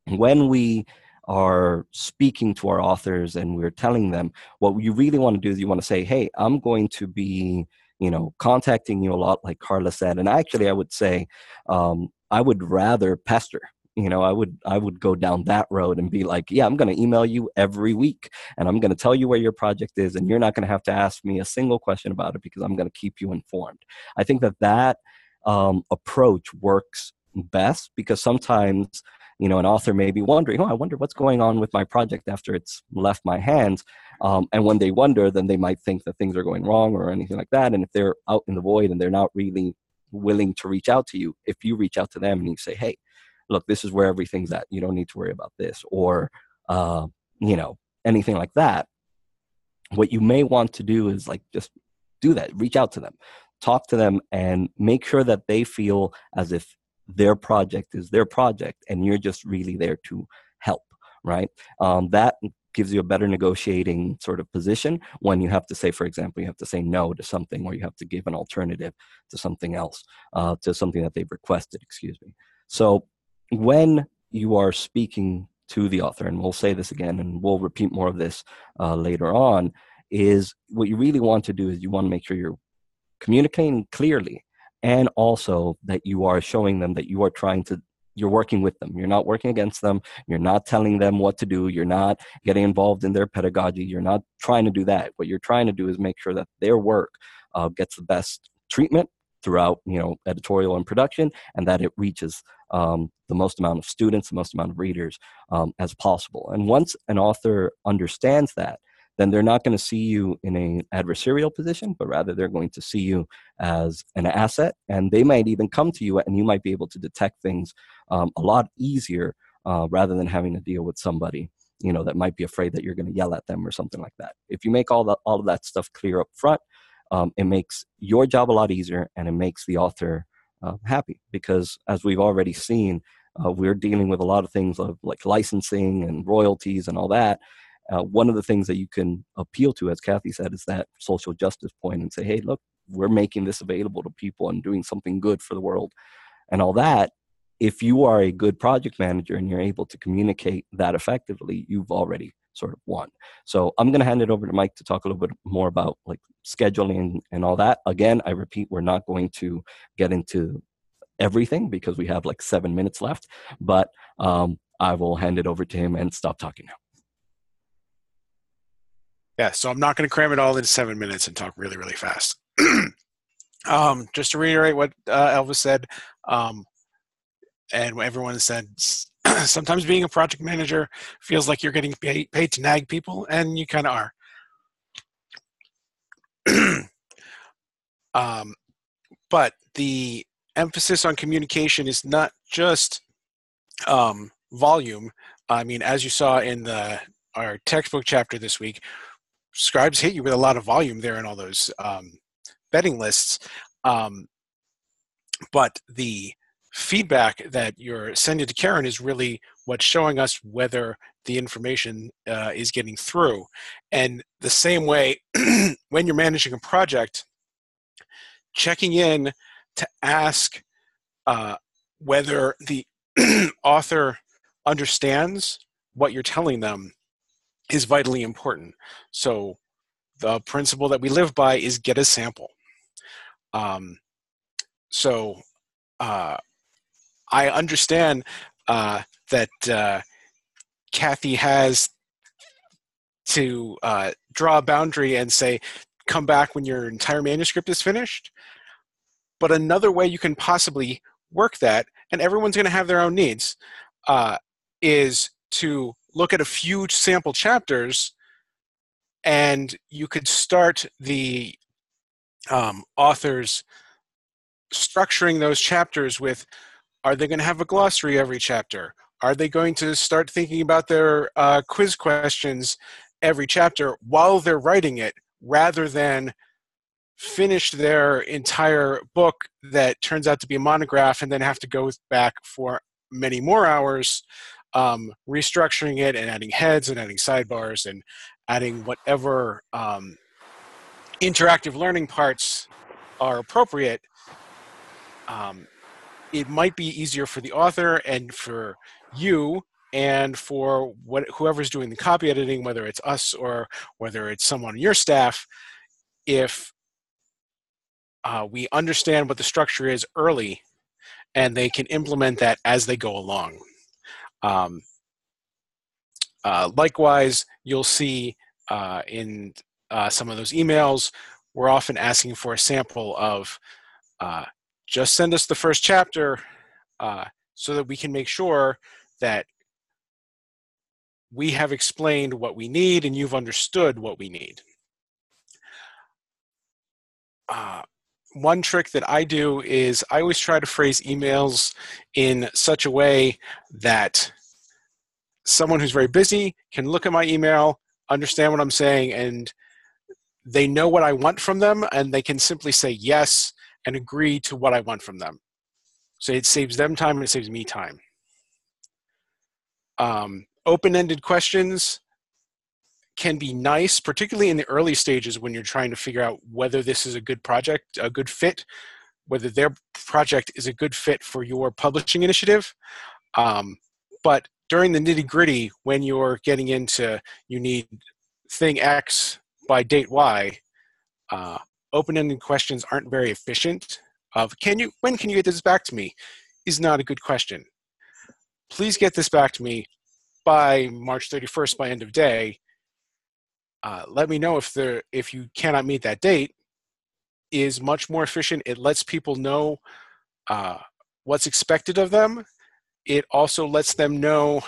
when we are speaking to our authors and we're telling them what you really want to do is you want to say, hey, I'm going to be you know contacting you a lot like carla said and actually i would say um, i would rather pester you know i would i would go down that road and be like yeah i'm going to email you every week and i'm going to tell you where your project is and you're not going to have to ask me a single question about it because i'm going to keep you informed. I think that that um, approach works best because sometimes you know an author may be wondering oh i wonder what's going on with my project after it's left my hands um, and when they wonder then they might think that things are going wrong or anything like that and if they're out in the void and they're not really willing to reach out to you if you reach out to them and you say hey look, this is where everything's at. You don't need to worry about this, or uh, you know, anything like that. What you may want to do is like just do that. Reach out to them, talk to them, and make sure that they feel as if their project is their project, and you're just really there to help. Right? Um, that gives you a better negotiating sort of position when you have to say, for example, you have to say no to something or you have to give an alternative to something else, uh, to something that they've requested, excuse me. So when you are speaking to the author, and we'll say this again, and we'll repeat more of this uh, later on, is what you really want to do is you want to make sure you're communicating clearly and also that you are showing them that you are trying to you're working with them. You're not working against them. You're not telling them what to do. You're not getting involved in their pedagogy. You're not trying to do that. What you're trying to do is make sure that their work uh, gets the best treatment throughout you know editorial and production and that it reaches um, the most amount of students the most amount of readers um, as possible. And once an author understands that then they're not going to see you in an adversarial position but rather they're going to see you as an asset. And they might even come to you and you might be able to detect things um, a lot easier uh, rather than having to deal with somebody you know that might be afraid that you're going to yell at them or something like that. If you make all that all of that stuff clear up front um, it makes your job a lot easier and it makes the author uh, happy because as we've already seen uh, we're dealing with a lot of things of like licensing and royalties and all that. Uh, one of the things that you can appeal to as kathy said is that social justice point and say hey look we're making this available to people and doing something good for the world. And all that if you are a good project manager and you're able to communicate that effectively you've already sort of won so i'm going to hand it over to mike to talk a little bit more about like scheduling and all that. Again i repeat we're not going to get into everything because we have like seven minutes left but um, i will hand it over to him and stop talking now. Yeah so i'm not going to cram it all in seven minutes and talk really really fast. Um, just to reiterate what uh, elvis said um, and everyone said sometimes being a project manager feels like you're getting paid, paid to nag people and you kind of are. Um, but the emphasis on communication is not just um, volume. I mean as you saw in the our textbook chapter this week scribes hit you with a lot of volume there in all those um, vetting lists. Um, but the feedback that you're sending to Karen is really what's showing us whether the information uh, is getting through. And the same way, when you're managing a project, checking in to ask uh, whether the author understands what you're telling them is vitally important. So the principle that we live by is get a sample. Um, so uh, I understand uh, that uh, Kathy has to uh, draw a boundary and say, come back when your entire manuscript is finished. But another way you can possibly work that, and everyone's going to have their own needs, uh, is to look at a few sample chapters and you could start the um, authors structuring those chapters with are they going to have a glossary every chapter? Are they going to start thinking about their uh, quiz questions every chapter while they're writing it rather than finish their entire book that turns out to be a monograph and then have to go back for many more hours um, restructuring it and adding heads and adding sidebars and adding whatever um, interactive learning parts are appropriate um, it might be easier for the author and for you and for what whoever's doing the copy editing whether it's us or whether it's someone on your staff if uh, we understand what the structure is early and they can implement that as they go along. Um, uh, likewise you'll see uh, in uh, some of those emails we're often asking for a sample of uh, just send us the first chapter uh, so that we can make sure that we have explained what we need and you've understood what we need. Uh, one trick that I do is I always try to phrase emails in such a way that someone who's very busy can look at my email, understand what I'm saying, and they know what I want from them, and they can simply say yes and agree to what I want from them. So it saves them time and it saves me time. Um, open-ended questions can be nice, particularly in the early stages when you're trying to figure out whether this is a good project, a good fit, whether their project is a good fit for your publishing initiative. Um, but during the nitty gritty, when you're getting into you need thing X by date Y, uh, open-ended questions aren't very efficient of can you when can you get this back to me? is not a good question. Please get this back to me by march 31st by end of day. Uh, let me know if there if you cannot meet that date. is much more efficient. It lets people know uh, what's expected of them. It also lets them know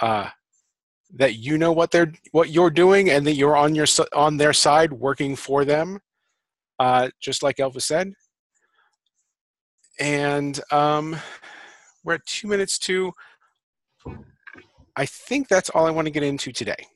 uh, that you know what they're what you're doing and that you're on your on their side working for them uh, just like Elvis said and um, we're at two minutes to I think that's all I want to get into today.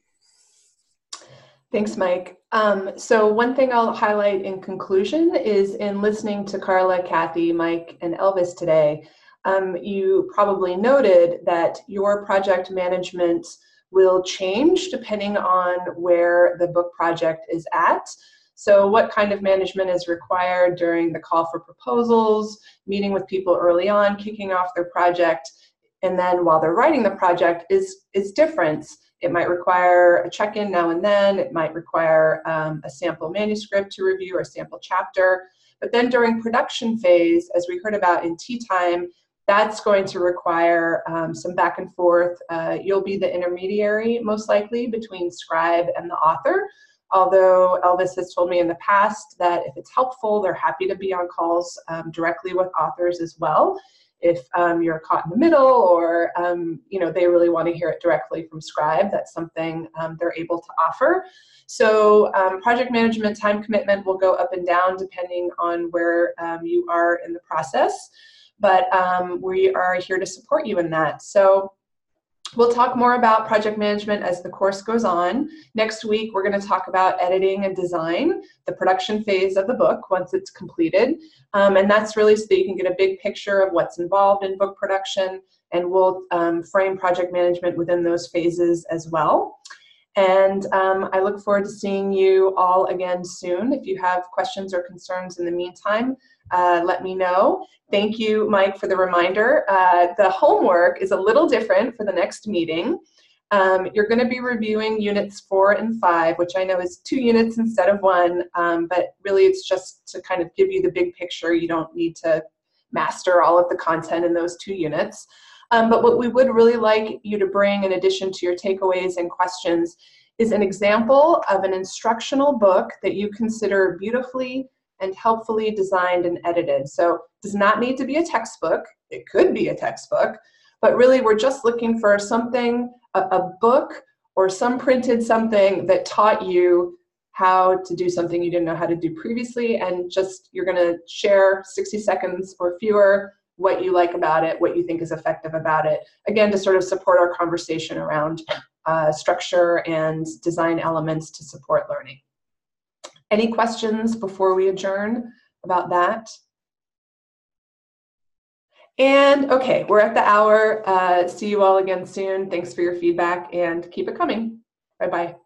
Thanks, Mike. Um, so one thing I'll highlight in conclusion is in listening to Carla, Kathy, Mike, and Elvis today, um, you probably noted that your project management will change depending on where the book project is at. So what kind of management is required during the call for proposals, meeting with people early on, kicking off their project, and then while they're writing the project is, is different. It might require a check-in now and then. It might require um, a sample manuscript to review or a sample chapter. But then during production phase, as we heard about in tea time, that's going to require um, some back and forth. Uh, you'll be the intermediary, most likely, between scribe and the author. Although Elvis has told me in the past that if it's helpful, they're happy to be on calls um, directly with authors as well. If um, you're caught in the middle, or um, you know they really want to hear it directly from Scribe, that's something um, they're able to offer. So um, project management time commitment will go up and down depending on where you are in the process but um, we are here to support you in that. So we'll talk more about project management as the course goes on. Next week, we're going to talk about editing and design, the production phase of the book once it's completed. Um, and that's really so that you can get a big picture of what's involved in book production, and we'll um, frame project management within those phases as well. And um, I look forward to seeing you all again soon. If you have questions or concerns in the meantime, uh, let me know. Thank you, Mike, for the reminder. Uh, the homework is a little different for the next meeting. Um, you're going to be reviewing units four and five, which I know is two units instead of one, um, but really it's just to kind of give you the big picture. You don't need to master all of the content in those two units. Um, but what we would really like you to bring in addition to your takeaways and questions is an example of an instructional book that you consider beautifully and helpfully designed and edited. So it does not need to be a textbook. It could be a textbook, but really we're just looking for something, a, a book or some printed something that taught you how to do something you didn't know how to do previously and just you're going to share 60 seconds or fewer what you like about it, what you think is effective about it. Again, to sort of support our conversation around uh, structure and design elements to support learning. Any questions before we adjourn about that? And okay, we're at the hour. Uh, see you all again soon. Thanks for your feedback and keep it coming. Bye bye.